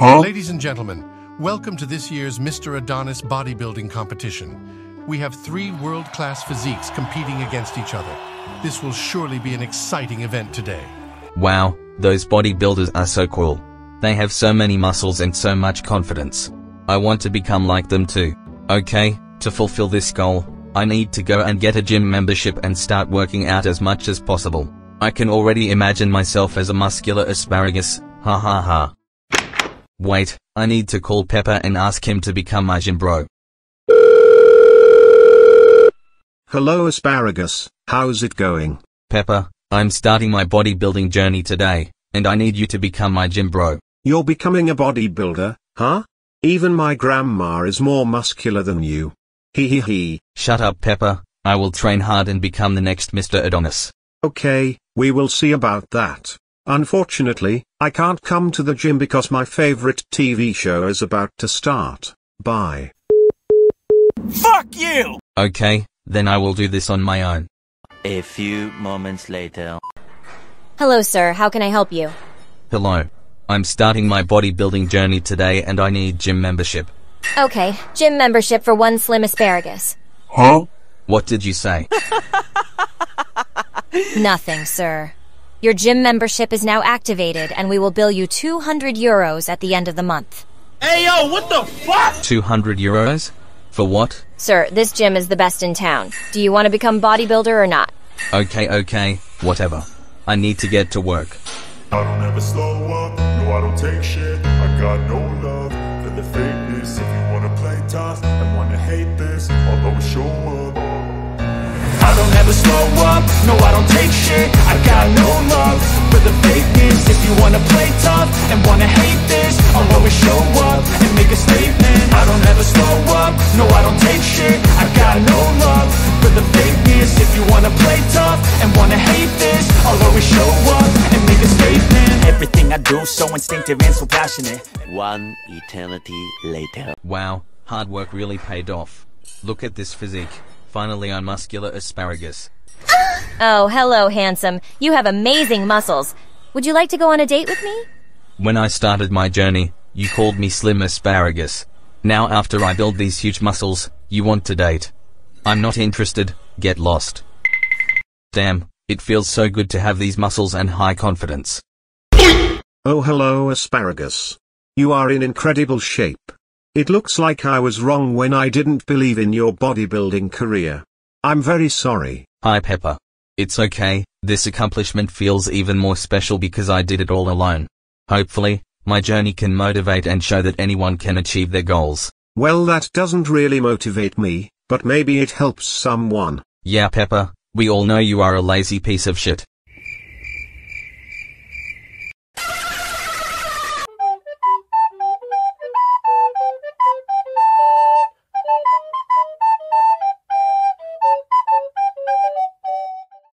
Ladies and gentlemen, welcome to this year's Mr. Adonis bodybuilding competition. We have three world-class physiques competing against each other. This will surely be an exciting event today. Wow, those bodybuilders are so cool. They have so many muscles and so much confidence. I want to become like them too. Okay, to fulfill this goal, I need to go and get a gym membership and start working out as much as possible. I can already imagine myself as a muscular asparagus, ha ha ha. Wait, I need to call Pepper and ask him to become my gym bro. Hello Asparagus, how's it going? Pepper, I'm starting my bodybuilding journey today, and I need you to become my gym bro. You're becoming a bodybuilder, huh? Even my grandma is more muscular than you. Hee hee hee. Shut up Pepper, I will train hard and become the next Mr. Adonis. Okay, we will see about that. Unfortunately, I can't come to the gym because my favorite TV show is about to start. Bye. Fuck you! Okay, then I will do this on my own. A few moments later. Hello, sir. How can I help you? Hello. I'm starting my bodybuilding journey today and I need gym membership. Okay, gym membership for one slim asparagus. Huh? What did you say? Nothing, sir. Your gym membership is now activated and we will bill you 200 euros at the end of the month. Hey yo, what the fuck? 200 euros? For what? Sir, this gym is the best in town. Do you want to become bodybuilder or not? Okay, okay, whatever. I need to get to work. I don't ever slow up, no I don't take shit I got no love for the fakeness If you wanna play tough and wanna hate this up, no I don't take shit. I got no love for the fakeness. If you wanna play tough and wanna hate this I'll always show up and make a statement. I don't ever slow up, no I don't take shit. I got no love for the fakeness. If you wanna play tough and wanna hate this I'll always show up and make a statement. Everything I do so instinctive and so passionate. One eternity later. Wow, hard work really paid off. Look at this physique. Finally I'm muscular asparagus. Oh, hello, handsome. You have amazing muscles. Would you like to go on a date with me? When I started my journey, you called me slim asparagus. Now after I build these huge muscles, you want to date. I'm not interested, get lost. Damn, it feels so good to have these muscles and high confidence. Oh hello Asparagus. You are in incredible shape. It looks like I was wrong when I didn't believe in your bodybuilding career. I'm very sorry. Hi Pepper. It's okay, this accomplishment feels even more special because I did it all alone. Hopefully, my journey can motivate and show that anyone can achieve their goals. Well that doesn't really motivate me, but maybe it helps someone. Yeah Pepper, we all know you are a lazy piece of shit.